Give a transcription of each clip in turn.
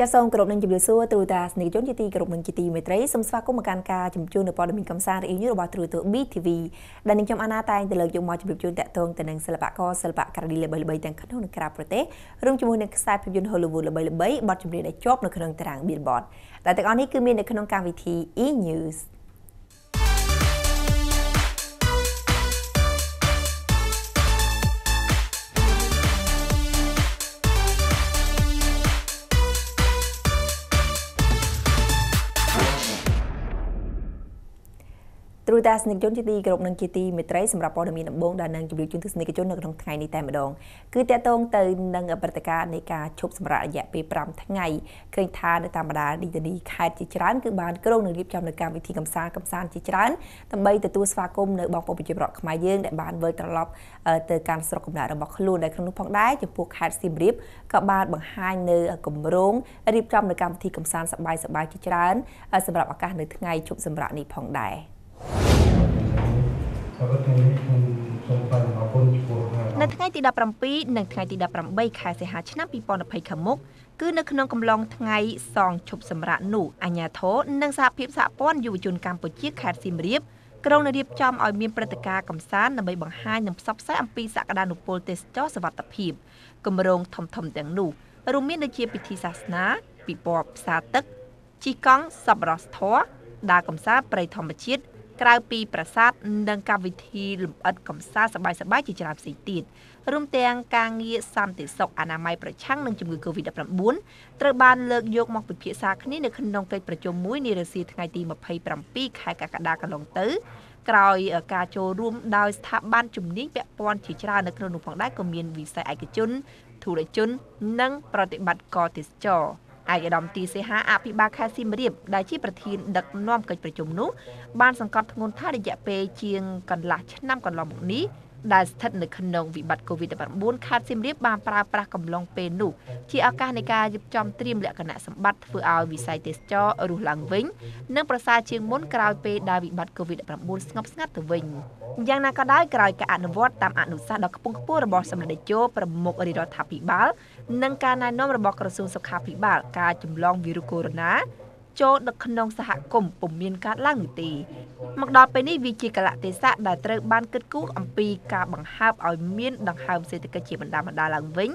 ចាសសូមគោរពនឹងជម្រាបសួរទ្រូតាស្នេហ៍ជនជាទីគោរពនឹងជាទីមេត្រីសូមស្វាគមន៍មកកាន់ការជម្ជូននៅព័ត៌មានកំសាន្តរីញរបស់ទ្រូទ BTV ដែលនឹងខ្ញុំអាណាតែងទៅលើកយកមកជម្រាបជូនតាក់ទងទៅនឹងសិល្បករសិល្បករឌីល្បីៗទាំងក្នុងនិងក្រៅប្រទេសរួមជាមួយនឹងខ្សែភាពយន្ត Hollywood ល្បីៗបទចម្រៀងដែលជាប់នៅក្នុងតារាង Billboard ដែលទាំងអស់នេះគឺមាននៅក្នុងកម្មវិធី E News ទ្រូតាសនិកជនជាទីគោរពនឹងជាទីមេត្រីសម្រាប់ព័ត៌មានដំបូងដែលនឹងជម្រាបជូនទស្សនិកជននៅក្នុងថ្ងៃនេះតែម្ដងគឺតកតងទៅនឹងព្រឹត្តិការណ៍នៃការឈប់សម្រាករយៈពេល5ថ្ងៃឃើញថានៅតាមបណ្ដានីតិនីខេត្តជាច្រើនគឺបានក្រុងនឹងរៀបចំនៅកម្មវិធីកំសាន្តកំសាន្តជាច្រើនដើម្បីទទួលស្វាគមន៍នៅបងប្អូនប្រជាពលរដ្ឋខ្មែរយើងដែលបានវិលត្រឡប់ទៅកាន់ស្រុកកំណើតរបស់ខ្លួនដែលក្នុងនោះផងដែរចំពោះខេត្តសៀមរាបក៏បានបង្ហាញនៅគម្រោងរៀបចំនៅកម្មវិធីកំសាន្តសប្បាយសប្បាយជាច្រើនសម្រាប់ឱកាសនៅថ្ងៃឈប់សម្រាកនេះផងដែរ។ហើយថ្ងៃ នេះខ្ញុំសូមថ្លែងអំណរគុណចំពោះនៅថ្ងៃទី17និងថ្ងៃទី18ខែសីហាឆ្នាំ2020ខាងមុខគឺនៅក្នុងកំឡុងថ្ងៃសងឈប់សម្រាកនោះអាញាធរនិងសហភាពសហព័ន្ធយុវជនកម្ពុជាខេត្តសៀមរាបក្រុងរៀបចំឲ្យមានព្រឹត្តិការណ៍កំសាន្តដើម្បីបង្ហាញនិងផ្សព្វផ្សាយអំពីសក្តានុពលទេសចរសវត្ថភាពគម្រោងធំធំទាំងនោះរួមមានដូចជាពិធីសាសនាពិព័រណ៍ផ្សារទឹកជីកង់សប្បុរសធម៌ដើរកំសាន្តព្រៃធម្មជាតិ ក្រៅពីប្រាសាទនិងកម្មវិធីលម្អិតកំសាន្តសប្បាយៗជាច្រើនផ្សេងទៀតរួមទាំងការងារសន្តិសុខអនាម័យប្រឆាំងនឹងជំងឺ Covid-19 ត្រូវបានលើកយកមកពិភាក្សាគ្នានៅក្នុងកិច្ចប្រជុំមួយនារាសីថ្ងៃទី27ខែកក្កដាកន្លងទៅក្រោយការចូលរួមដោយស្ថាប័នជំនាញពាក់ព័ន្ធជាច្រើននៅក្នុងនោះផងដែរក៏មានវិស័យឯកជនធុរជន និងប្រតិបត្តិការទេសចរ ឯកឧត្តមទីសេហាអភិបាលខេត្តសៀមរាបដែលជាប្រធានដឹកនាំកិច្ចប្រជុំនោះបានសង្កត់ធ្ងន់ថារយៈពេលជាងកន្លះឆ្នាំកន្លងមកនេះ ដែលស្ថិតនៅក្នុងវិបត្តិ COVID-19 ខេត្តសៀមរាបបានប្រើប្រាស់កំឡុងពេលនោះជាឱកាសនៃការរៀបចំត្រៀមលក្ខណៈសម្បត្តិធ្វើឲ្យវិស័យទេសចររស់ឡើងវិញនិងប្រសើរជាងមុនក្រោយពេលដែលវិបត្តិ COVID-19 ស្ងប់ស្ងាត់ទៅវិញយ៉ាងណាក៏ដោយក្រោយការអនុវត្តតាមអនុសាសន៍ដ៏ខ្ពង់ខ្ពស់របស់សម្ដេចតេជោប្រមុខរាជរដ្ឋាភិបាល និងការណែនាំរបស់ក្រសួងសុខាភិបាលការចម្លងវីរុសកូវីដ -19 ចូលដឹកក្នុងសហគមន៍ពុំមានកើតឡើងនោះទេមកដល់ពេលនេះវាជាកលៈទេសៈដែលត្រូវបានគិតគូរអំពីការបង្ហើបឲ្យមានដង្ហើមសេដ្ឋកិច្ចជាបណ្ដាបណ្ដាឡើងវិញ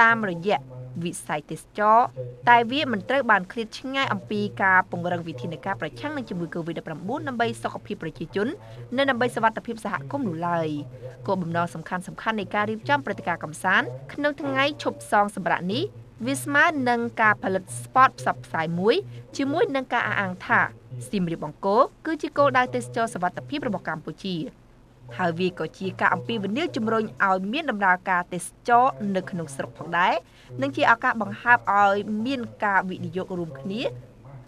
តាមរយៈវិស័យទេសចរតែវាមិនត្រូវបានឃ្លាតឆ្ងាយអំពីការពង្រឹងវិធានការប្រឆាំងនឹងជំងឺ Covid-19 ដើម្បីសុខភាពប្រជាជននិងដើម្បីសុវត្ថិភាពសហគមន៍នោះឡើយគោលបំណងសំខាន់សំខាន់នៃការរៀបចំព្រឹត្តិការណ៍កំសាន្តក្នុងថ្ងៃឈប់សងសម្រាប់នេះ វាស្មើនឹងការផលិត spot ផ្សព្វផ្សាយមួយជាមួយនឹងការអះអាងថាសៀមរាបអង្គរគឺជាគោលដៅទេសចរសវត្ថភាពរបស់កម្ពុជា ហើយវាក៏ជាការអំពាវនាវជំរុញឲ្យមានដំណើរការទេសចរនៅក្នុងស្រុកផងដែរនិងជាឱកាសបង្ហើបឲ្យមានការវិនិយោគរួមគ្នា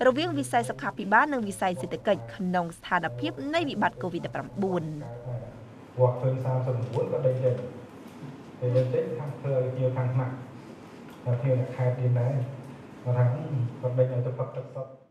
រវាងវិស័យសុខាភិបាលនិងវិស័យសេដ្ឋកិច្ចក្នុងស្ថានភាពនៃវិបត្តិ COVID-19 គាត់ឃើញ39ក៏ដេញចេញតែយើងចេញខាងធ្វើឲ្យជាខាងខ្មាក់ តែគ្នាអ្នកខេត្តទៀតដែរគាត់ថាគាត់ដេញឲ្យទៅផឹកទឹកសុទ្ធ